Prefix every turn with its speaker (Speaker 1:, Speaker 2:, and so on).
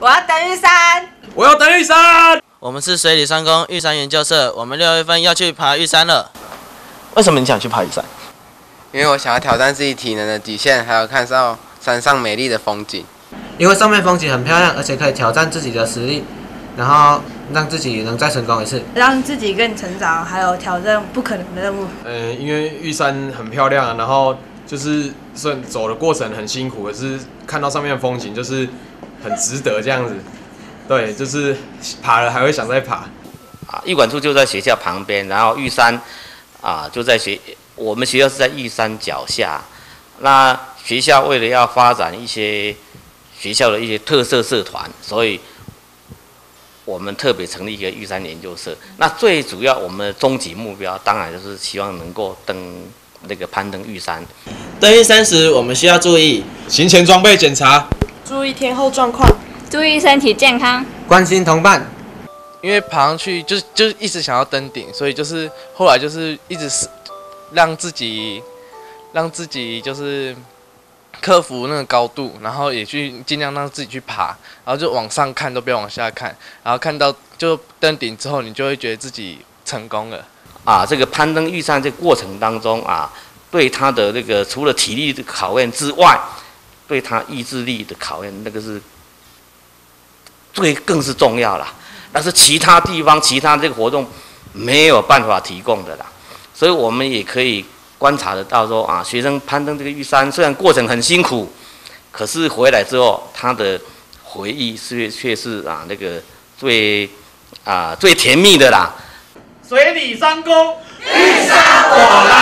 Speaker 1: 我要登玉山，
Speaker 2: 我要登玉山。
Speaker 3: 我们是水里三公玉山研究社，我们六月份要去爬玉山了。为什么你想去爬玉山？
Speaker 4: 因为我想要挑战自己体能的底线，还有看到山上美丽的风景。
Speaker 5: 因为上面风景很漂亮，而且可以挑战自己的实力，然后让自己能再成功一次，
Speaker 1: 让自己更成长，还有挑战不可能的任务。
Speaker 2: 嗯，因为玉山很漂亮，然后就是虽然走的过程很辛苦，可是看到上面的风景就是很值得这样子。对，就是爬了还会想再爬。
Speaker 6: 啊，玉管处就在学校旁边，然后玉山啊就在学，我们学校是在玉山脚下。那学校为了要发展一些学校的一些特色社团，所以我们特别成立一个玉山研究社。那最主要我们的终极目标，当然就是希望能够登那个攀登玉山。
Speaker 3: 登玉山时，我们需要注意
Speaker 2: 行前装备检查，
Speaker 1: 注意天候状况。
Speaker 7: 注意身体健康，
Speaker 5: 关心同伴。
Speaker 8: 因为爬上去就是就是一直想要登顶，所以就是后来就是一直是让自己让自己就是克服那个高度，然后也去尽量让自己去爬，然后就往上看都不要往下看，然后看到就登顶之后，你就会觉得自己成功了。
Speaker 6: 啊，这个攀登遇上这过程当中啊，对他的那个除了体力的考验之外，对他意志力的考验，那个是。最更是重要了，但是其他地方、其他这个活动没有办法提供的啦，所以我们也可以观察得到说啊，学生攀登这个玉山，虽然过程很辛苦，可是回来之后他的回忆是却是啊那个最啊最甜蜜的啦。
Speaker 2: 水里三公，玉山我。